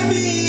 I be?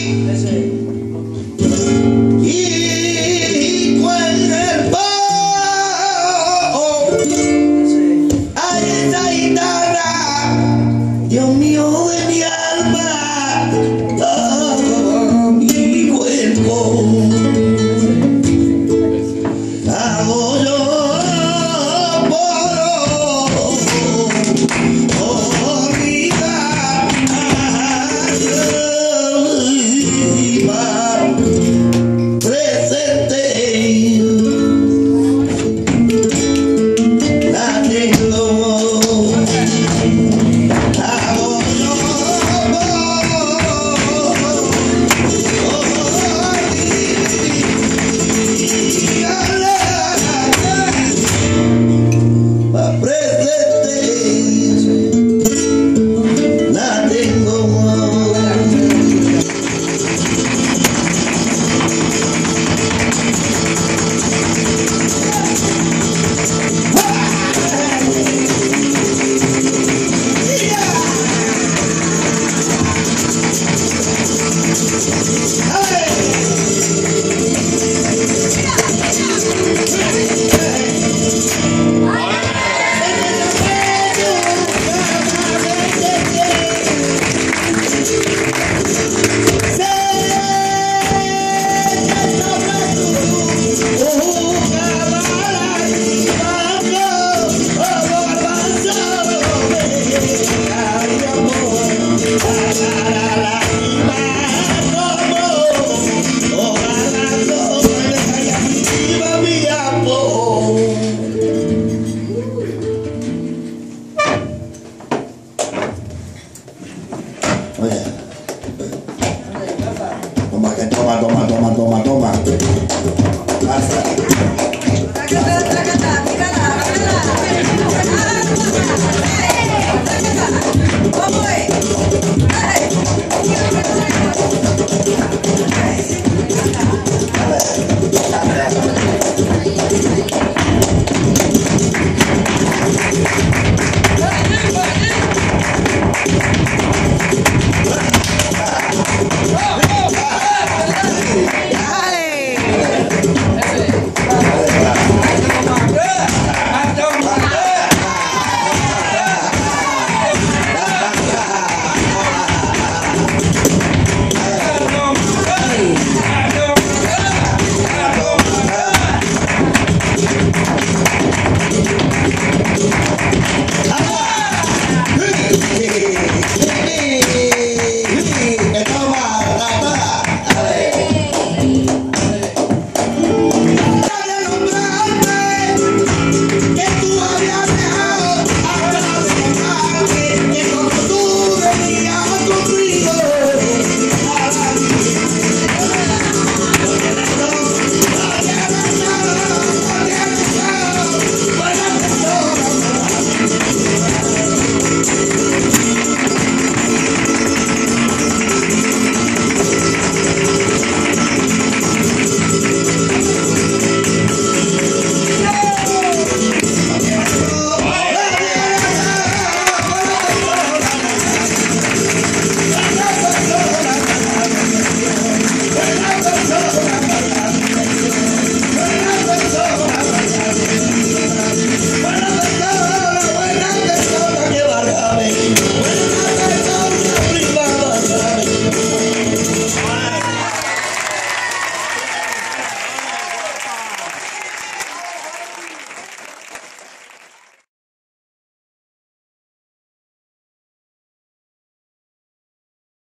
Oh.